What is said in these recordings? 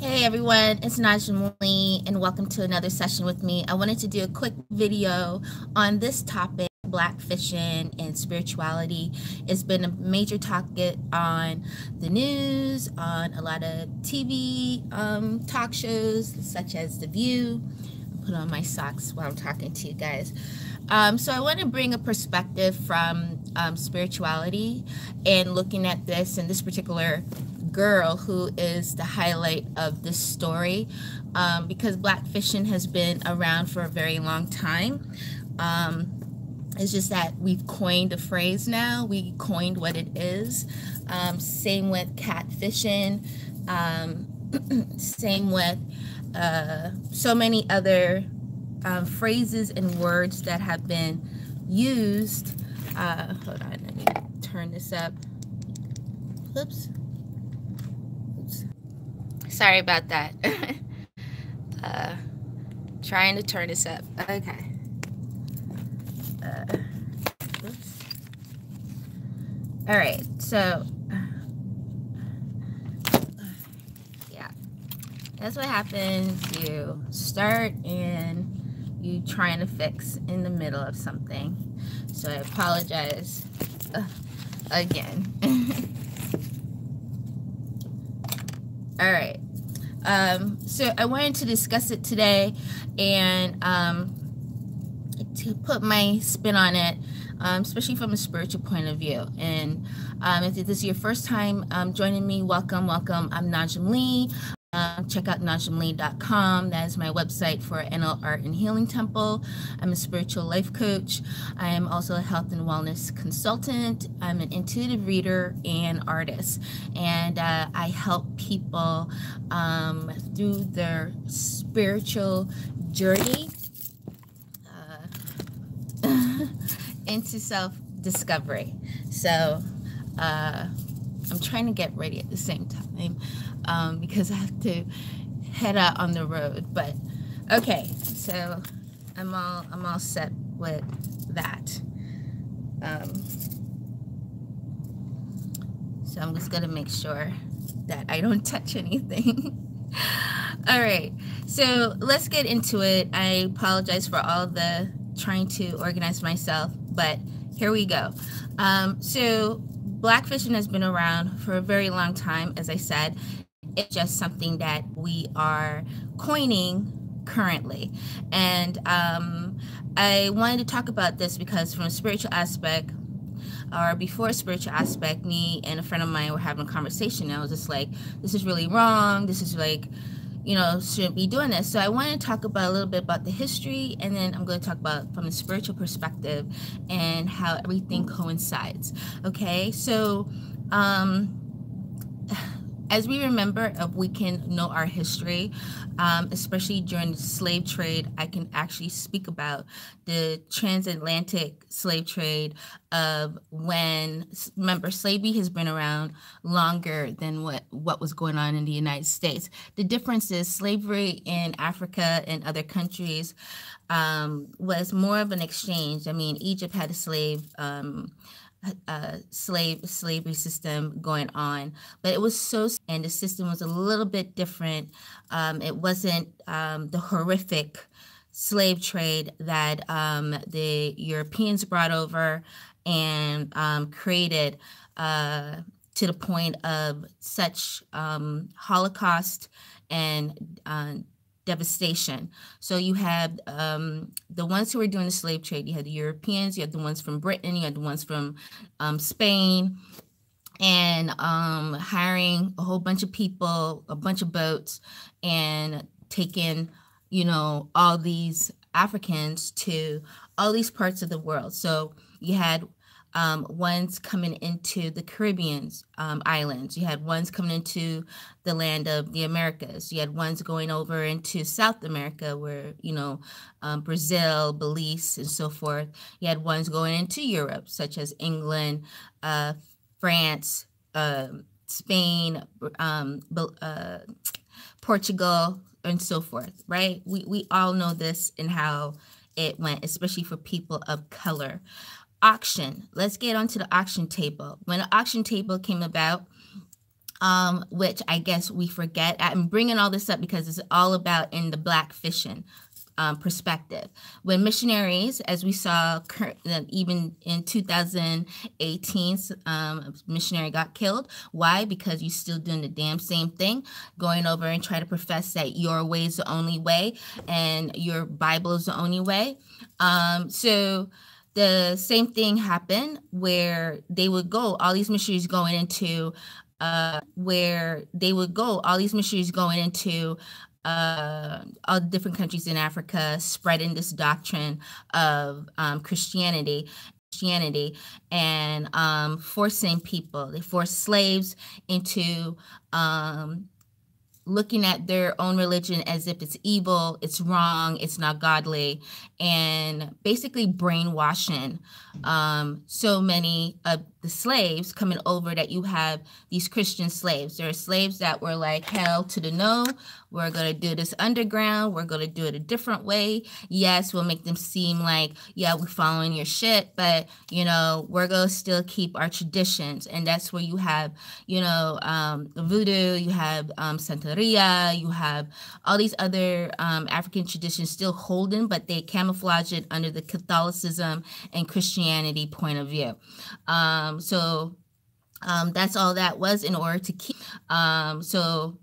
Hey everyone, it's Najaam and welcome to another session with me. I wanted to do a quick video on this topic, black fishing and spirituality. It's been a major topic on the news, on a lot of TV um, talk shows such as The View. I'll put on my socks while I'm talking to you guys. Um, so I want to bring a perspective from um, spirituality and looking at this in this particular girl who is the highlight of this story um, because black fishing has been around for a very long time. Um, it's just that we've coined a phrase now. We coined what it is. Um, same with catfishing. Um, same with uh, so many other um, phrases and words that have been used. Uh, hold on, let me turn this up. Oops. Sorry about that. uh, trying to turn this up. Okay. Uh, All right. So, yeah. That's what happens. You start and you trying to fix in the middle of something. So I apologize uh, again. All right. Um, so I wanted to discuss it today and um, to put my spin on it, um, especially from a spiritual point of view. And um, if this is your first time um, joining me, welcome, welcome. I'm Najaam Lee. Check out najaamlee.com. That is my website for NL Art and Healing Temple. I'm a spiritual life coach. I am also a health and wellness consultant. I'm an intuitive reader and artist. And uh, I help people um, through their spiritual journey uh, into self discovery. So, uh, I'm trying to get ready at the same time um, because I have to head out on the road. But okay, so I'm all I'm all set with that. Um, so I'm just gonna make sure that I don't touch anything. all right, so let's get into it. I apologize for all the trying to organize myself, but here we go. Um, so blackfishing has been around for a very long time, as I said. It's just something that we are coining currently. And um, I wanted to talk about this because, from a spiritual aspect, or before spiritual aspect, me and a friend of mine were having a conversation. And I was just like, this is really wrong. This is like, you know, shouldn't be doing this. So I want to talk about a little bit about the history, and then I'm going to talk about from a spiritual perspective and how everything coincides. Okay, so um, as we remember, if we can know our history, um, especially during the slave trade, I can actually speak about the transatlantic slave trade of when, remember, slavery has been around longer than what, what was going on in the United States. The difference is slavery in Africa and other countries um, was more of an exchange. I mean, Egypt had a slave. Um, uh, slave slavery system going on, but it was so and the system was a little bit different. Um, it wasn't um, the horrific slave trade that um, the Europeans brought over and um, created uh, to the point of such um, Holocaust and uh, devastation. So you have um, the ones who were doing the slave trade. You had the Europeans. You had the ones from Britain. You had the ones from um, Spain, and um, hiring a whole bunch of people, a bunch of boats, and taking, you know, all these Africans to all these parts of the world. So you had um, ones coming into the Caribbean um, islands. You had ones coming into the land of the Americas. You had ones going over into South America, where, you know, um, Brazil, Belize, and so forth. You had ones going into Europe, such as England, uh, France, uh, Spain, um, uh, Portugal, and so forth, right? We, we all know this and how it went, especially for people of color auction. Let's get onto the auction table. When the auction table came about, um, which I guess we forget. I'm bringing all this up because it's all about in the black fishing um, perspective. When missionaries, as we saw even in 2018, um, missionary got killed. Why? Because you're still doing the damn same thing, going over and try to profess that your way is the only way and your Bible is the only way. Um, so the same thing happened where they would go, all these missionaries going into uh, where they would go, all these missionaries going into uh, all different countries in Africa spreading this doctrine of um, Christianity. Christianity and um, forcing people, they force slaves into um, looking at their own religion as if it's evil, it's wrong, it's not godly, and basically brainwashing um, so many of the slaves coming over that you have these Christian slaves. There are slaves that were like, hell to the no, we're going to do this underground, we're going to do it a different way. Yes, we'll make them seem like, yeah, we're following your shit, but, you know, we're going to still keep our traditions. And that's where you have, you know, um, voodoo, you have um, Santeria, you have all these other um, African traditions still holding, but they camouflage it under the Catholicism and Christianity point of view. Um, so um, that's all that was in order to keep. Um, so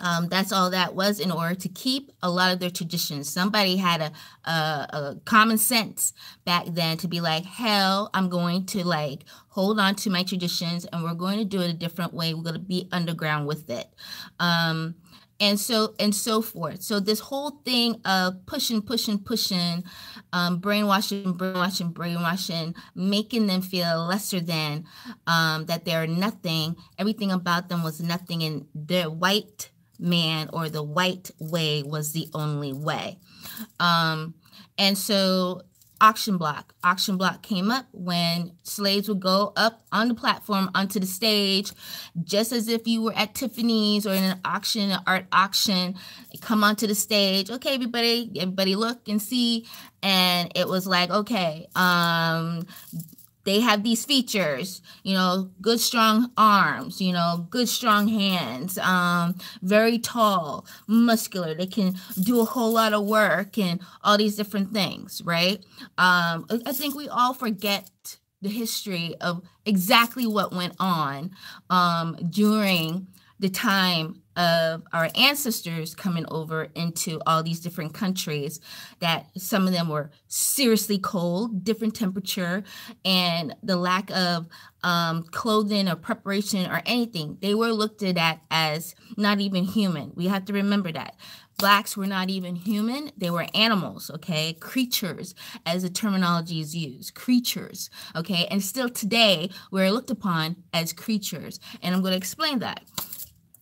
um, that's all that was in order to keep a lot of their traditions. Somebody had a, a, a, common sense back then to be like, hell, I'm going to like hold on to my traditions and we're going to do it a different way. We're going to be underground with it. Um, and so and so forth. So this whole thing of pushing, pushing, pushing, um, brainwashing, brainwashing, brainwashing, making them feel lesser than, um, that they're nothing. Everything about them was nothing, and their white man or the white way was the only way. Um, and so auction block. Auction block came up when slaves would go up on the platform onto the stage, just as if you were at Tiffany's or in an auction, an art auction. Come onto the stage. Okay, everybody, everybody look and see. And it was like, okay, um, they have these features you know good strong arms you know good strong hands um, very tall muscular they can do a whole lot of work and all these different things right? Um, i think we all forget the history of exactly what went on um, during the time of our ancestors coming over into all these different countries that some of them were seriously cold different temperature and the lack of um, clothing or preparation or anything. They were looked at as not even human. We have to remember that. Blacks were not even human. They were animals okay? Creatures as the terminology is used. Creatures okay? And still today we're looked upon as creatures. And i'm going to explain that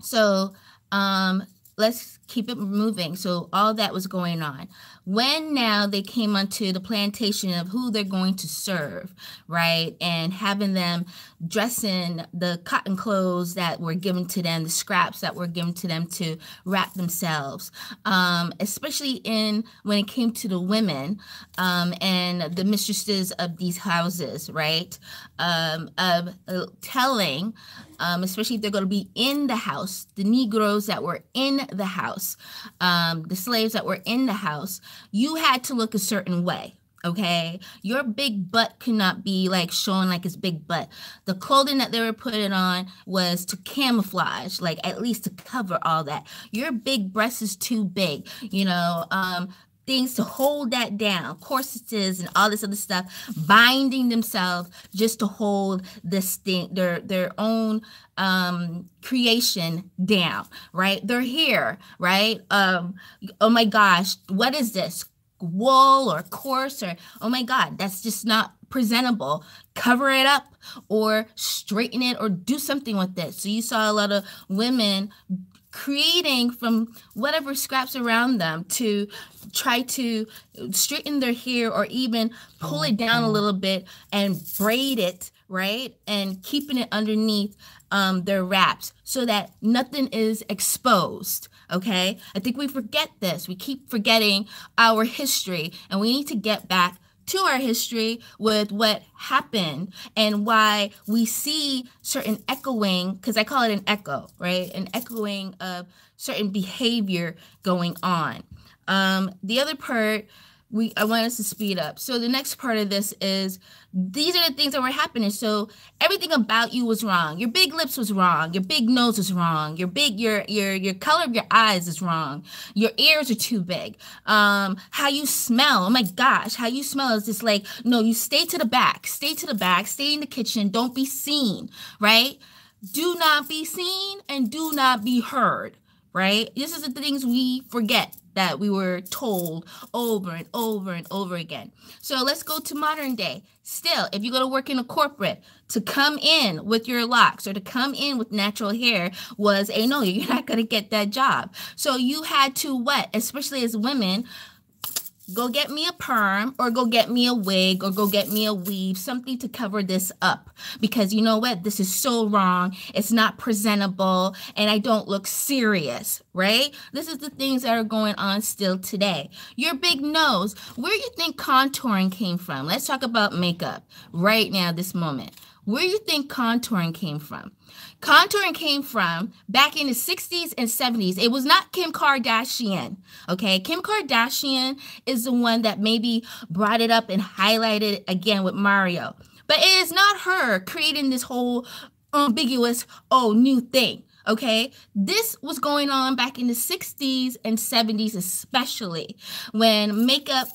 so um, let's keep it moving. So all that was going on. When now they came onto the plantation of who they're going to serve, right? And having them dress in the cotton clothes that were given to them, the scraps that were given to them to wrap themselves. Um, especially in when it came to the women um, and the mistresses of these houses, right? Um, of uh, telling um, especially if they're going to be in the house, the Negroes that were in the house, um, the slaves that were in the house, you had to look a certain way. Okay, your big butt cannot be like showing like it's big butt. The clothing that they were putting on was to camouflage, like at least to cover all that. Your big breast is too big, you know. Um, things to hold that down, corsets and all this other stuff, binding themselves just to hold this thing, their their own um creation down, right? They're here, right? Um, oh my gosh, what is this? Wool or coarse or oh my god, that's just not presentable. Cover it up or straighten it or do something with it. So you saw a lot of women creating from whatever scraps around them to try to straighten their hair or even pull it down a mm-hmm. little bit and braid it right? And keeping it underneath um, their wraps so that nothing is exposed okay? I think we forget this. We keep forgetting our history and we need to get back to our history with what happened and why we see certain echoing, because I call it an echo, right? An echoing of certain behavior going on. Um, the other part we I want us to speed up. So the next part of this is these are the things that were happening. So everything about you was wrong. Your big lips was wrong. Your big nose was wrong. Your big your your your color of your eyes is wrong. Your ears are too big. Um, how you smell. Oh my gosh, how you smell is just like no. You stay to the back. Stay to the back. Stay in the kitchen. Don't be seen. Right. Do not be seen and do not be heard. Right. This is the things we forget that we were told over and over and over again. So let's go to modern day. Still, if you go to work in a corporate, to come in with your locks or to come in with natural hair was a no, you're not going to get that job. So you had to what, especially as women, go get me a perm or go get me a wig or go get me a weave, something to cover this up. Because you know what? This is so wrong. It's not presentable and I don't look serious, right? This is the things that are going on still today. Your big nose, where do you think contouring came from? Let's talk about makeup right now, this moment. Where do you think contouring came from? Contouring came from back in the 60s and 70s. It was not Kim Kardashian. Okay. Kim Kardashian is the one that maybe brought it up and highlighted it again with Mario. But it is not her creating this whole ambiguous, oh, new thing. Okay. This was going on back in the 60s and 70s, especially when makeup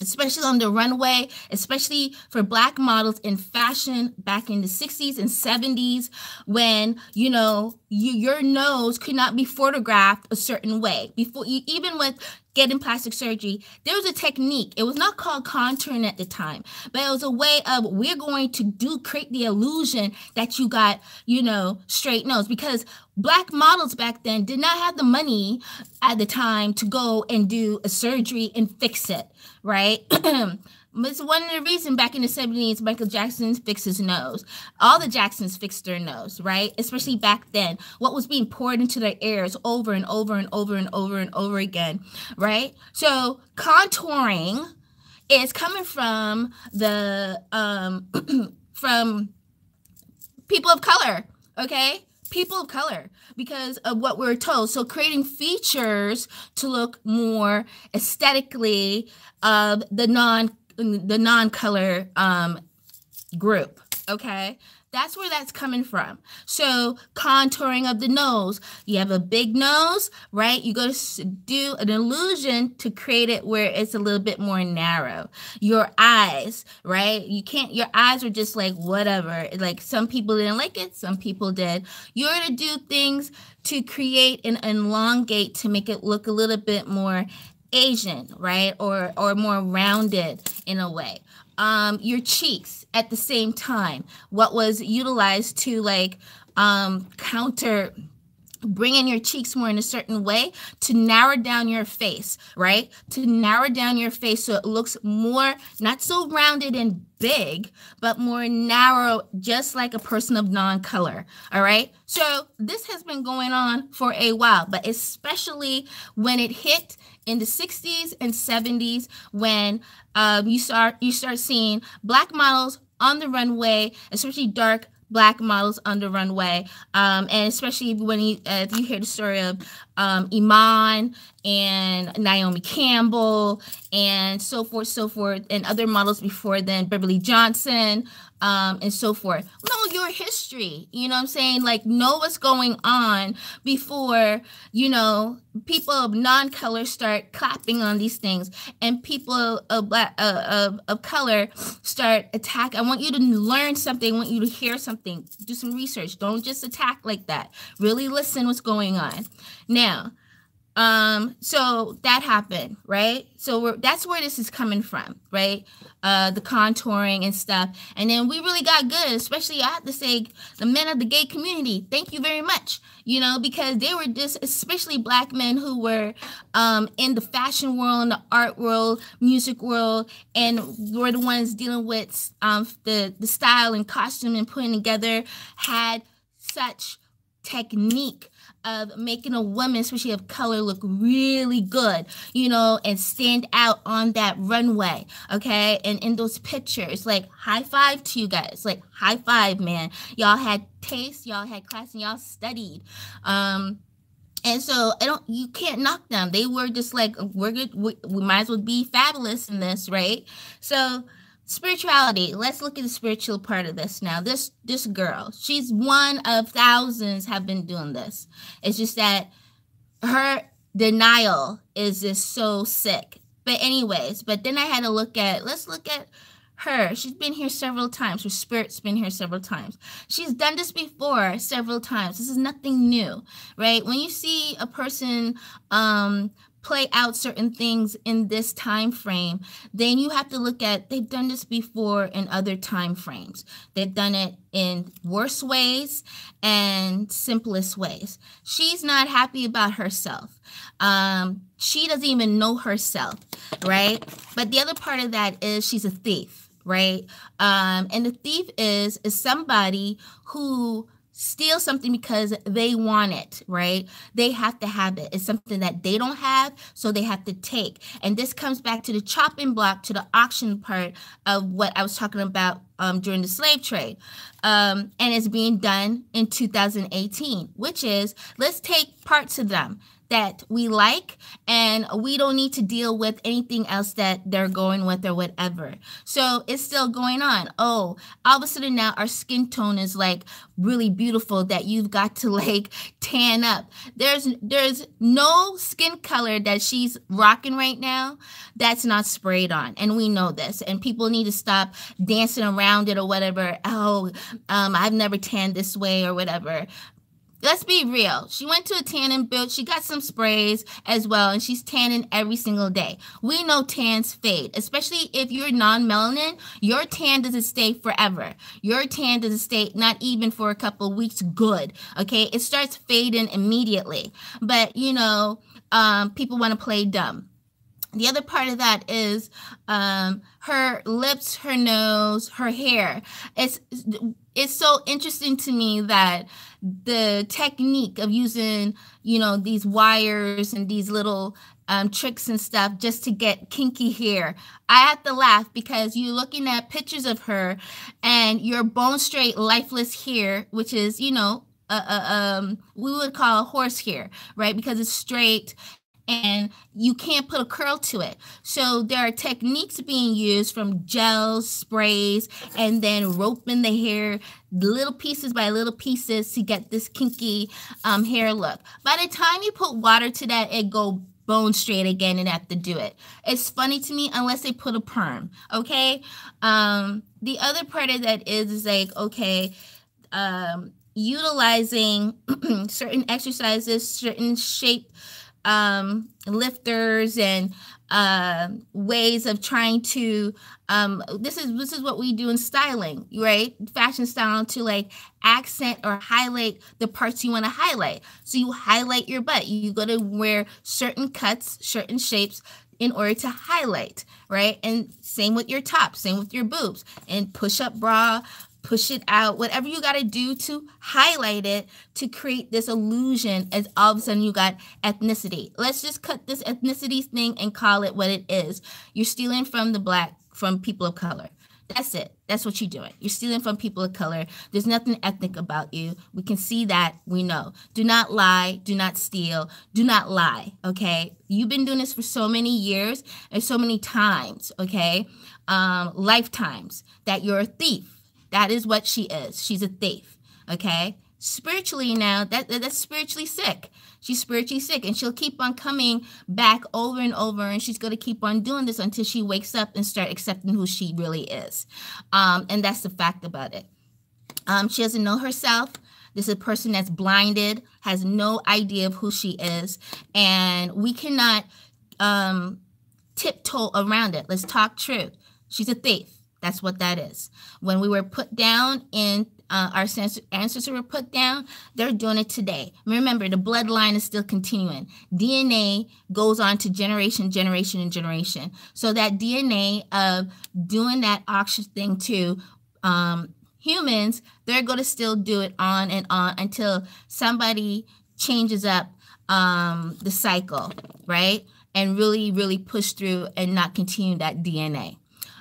especially on the runway, especially for black models in fashion back in the 60s and 70s when, you know, you, your nose could not be photographed a certain way. Before even with getting plastic surgery, there was a technique. It was not called contouring at the time, but it was a way of we're going to do create the illusion that you got, you know, straight nose because black models back then did not have the money at the time to go and do a surgery and fix it, right? It's one of the reasons back in the 70s, Michael Jackson fixed his nose. All the Jacksons fixed their nose, right? Especially back then. What was being poured into their ears over and over and over and over and over again, right? So contouring is coming from the um from people of color, okay? people of color because of what we're told. So creating features to look more aesthetically of the non the non-color um, group. Okay, that's where that's coming from. So contouring of the nose. You have a big nose, right? You go to do an illusion to create it where it's a little bit more narrow. Your eyes, right? You can't. Your eyes are just like whatever. Like some people didn't like it, some people did. You're gonna do things to create and elongate to make it look a little bit more Asian, right? Or or more rounded in a way. Um, your cheeks at the same time. What was utilized to like um, counter bringing your cheeks more in a certain way to narrow down your face, right? To narrow down your face so it looks more, not so rounded and big, but more narrow, just like a person of non color. All right. So this has been going on for a while, but especially when it hit in the 60s and 70s when um, you start you start seeing black models on the runway, especially dark black models on the runway, um, and especially when you uh, you hear the story of um, Iman and Naomi Campbell and so forth, so forth, and other models before then, Beverly Johnson, um, and so forth. Know your history. You know what I'm saying? Like know what's going on before, you know, people of non-color start clapping on these things and people of black uh, of, of color start attack. I want you to learn something. I want you to hear something. Do some research. Don't just attack like that. Really listen what's going on. Now, um, so that happened, right? So that's where this is coming from, right? Uh, the contouring and stuff. And then we really got good, especially I have to say, the men of the gay community. Thank you very much, you know, because they were just, especially black men who were um, in the fashion world, in the art world, music world, and were the ones dealing with um, the the style and costume and putting together, had such technique of making a woman, especially of color, look really good, you know, and stand out on that runway. Okay. And in those pictures, like high five to you guys, like high five, man. Y'all had taste, y'all had class, and y'all studied. Um, and so I don't you can't knock them. They were just like we're good we, we might as well be fabulous in this, right? So spirituality let's look at the spiritual part of this now. This this girl she's one of thousands have been doing this. It's just that her denial is just so sick. But anyways but then i had to look at let's look at her. She's been here several times. Her spirit's been here several times. She's done this before several times. This is nothing new right? When you see a person um play out certain things in this time frame then you have to look at they've done this before in other time frames. They've done it in worse ways and simplest ways. She's not happy about herself. Um, she doesn't even know herself right? But the other part of that is she's a thief right? Um, and the thief is is somebody who steal something because they want it, right? They have to have it. It's something that they don't have, so they have to take. And this comes back to the chopping block, to the auction part of what I was talking about um, during the slave trade. Um, and it's being done in 2018, which is let's take parts of them that we like and we don't need to deal with anything else that they're going with or whatever. So it's still going on. Oh, all of a sudden now our skin tone is like really beautiful that you've got to like tan up. There's there's no skin color that she's rocking right now that's not sprayed on. And we know this. And people need to stop dancing around it or whatever. Oh, um, I've never tanned this way or whatever let's be real. She went to a tanning booth. She got some sprays as well, and she's tanning every single day. We know tans fade, especially if you're non-melanin. Your tan doesn't stay forever. Your tan doesn't stay not even for a couple weeks good. Okay, it starts fading immediately. But you know, um, people want to play dumb. The other part of that is um, her lips, her nose, her hair. It's it's so interesting to me that the technique of using you know these wires and these little um, tricks and stuff just to get kinky hair. I have to laugh because you're looking at pictures of her and your bone straight, lifeless hair, which is, you know, uh, um, we would call a horse hair, right? Because it's straight and you can't put a curl to it. So there are techniques being used from gels, sprays, and then roping the hair little pieces by little pieces to get this kinky um, hair look. By the time you put water to that, it go bone straight again and have to do it. It's funny to me unless they put a perm, okay? Um, the other part of that is, is like, okay, um, utilizing certain exercises, certain shape um, lifters and uh, ways of trying to um, this is this is what we do in styling right? Fashion style to like accent or highlight the parts you want to highlight. So you highlight your butt. You go to wear certain cuts certain shapes in order to highlight right? And same with your top same with your boobs. And push up bra push it out, whatever you got to do to highlight it to create this illusion as all of a sudden you got ethnicity. Let's just cut this ethnicity thing and call it what it is. You're stealing from the black, from people of color. That's it. That's what you're doing. You're stealing from people of color. There's nothing ethnic about you. We can see that. We know. Do not lie. Do not steal. Do not lie. Okay. You've been doing this for so many years and so many times. Okay. Um, lifetimes that you're a thief that is what she is. She's a thief. Okay. Spiritually now, that that's spiritually sick. She's spiritually sick, and she'll keep on coming back over and over, and she's going to keep on doing this until she wakes up and start accepting who she really is. Um, and that's the fact about it. Um, she doesn't know herself. This is a person that's blinded, has no idea of who she is, and we cannot um, tiptoe around it. Let's talk truth. She's a thief. That's what that is. When we were put down and uh, our ancestors were put down, they're doing it today. Remember, the bloodline is still continuing. DNA goes on to generation, generation, and generation. So that DNA of doing that auction thing too, um, humans, they're going to still do it on and on until somebody changes up um, the cycle, right? And really, really push through and not continue that DNA.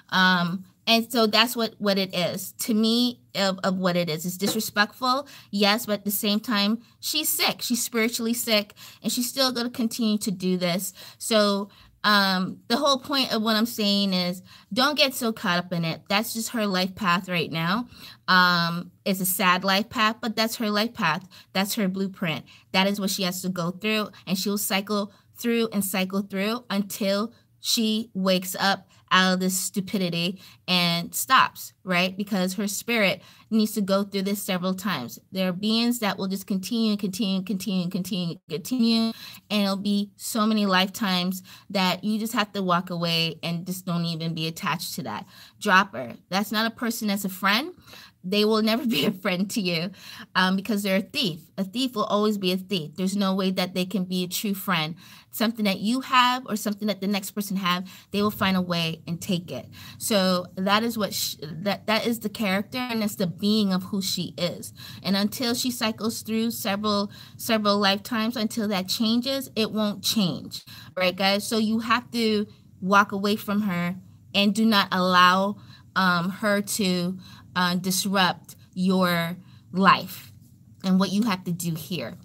Um, and so that's what what it is. To me of, of what it is it's disrespectful yes but at the same time she's sick. She's spiritually sick and she's still going to continue to do this. So um the whole point of what i'm saying is don't get so caught up in it. That's just her life path right now. Um it's a sad life path but that's her life path. That's her blueprint. That is what she has to go through and she'll cycle through and cycle through until she wakes up out of this stupidity and stops, right? Because her spirit needs to go through this several times. There are beings that will just continue, continue, continue, continue, continue, and it'll be so many lifetimes that you just have to walk away and just don't even be attached to that. Dropper, that's not a person that's a friend they will never be a friend to you um, because they're a thief. A thief will always be a thief. There's no way that they can be a true friend. Something that you have or something that the next person have, they will find a way and take it. So that is what she, that that is the character and it's the being of who she is. And until she cycles through several several lifetimes, until that changes, it won't change, right, guys? So you have to walk away from her and do not allow um, her to uh, disrupt your life and what you have to do here.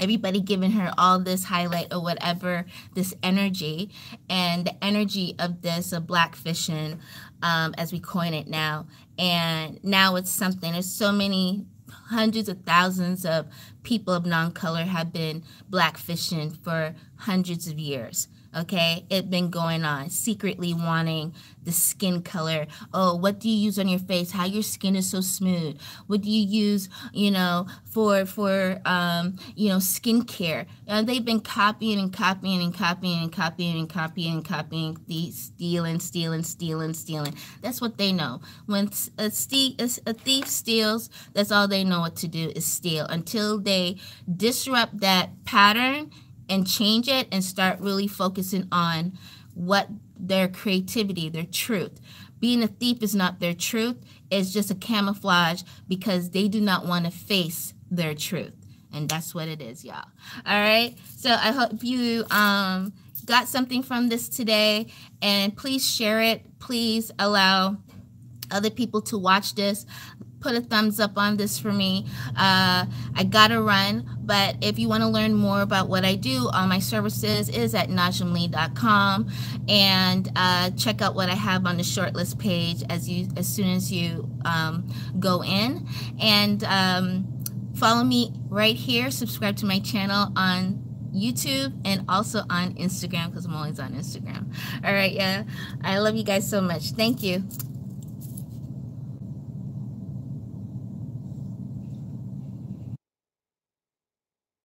Everybody giving her all this highlight or whatever, this energy, and the energy of this, a black fishing, um, as we coin it now. And now it's something, there's so many hundreds of thousands of people of non-color have been black fishing for hundreds of years okay? It been going on secretly wanting the skin color. Oh what do you use on your face? How your skin is so smooth. What do you use you know for for um you know skincare? And they've been copying and copying and copying and copying and copying and copying the stealing stealing stealing stealing. That's what they know. When a, a thief steals that's all they know what to do is steal until they disrupt that pattern and change it and start really focusing on what their creativity, their truth. Being a thief is not their truth, it's just a camouflage because they do not want to face their truth. And that's what it is, y'all. All right. So I hope you um, got something from this today. And please share it. Please allow other people to watch this put a thumbs up on this for me. Uh, I gotta run, but if you want to learn more about what I do, all my services is at najaamlee.com, and uh, check out what I have on the shortlist page as you as soon as you um, go in, and um, follow me right here. Subscribe to my channel on YouTube and also on Instagram because I'm always on Instagram. All right, yeah. I love you guys so much. Thank you.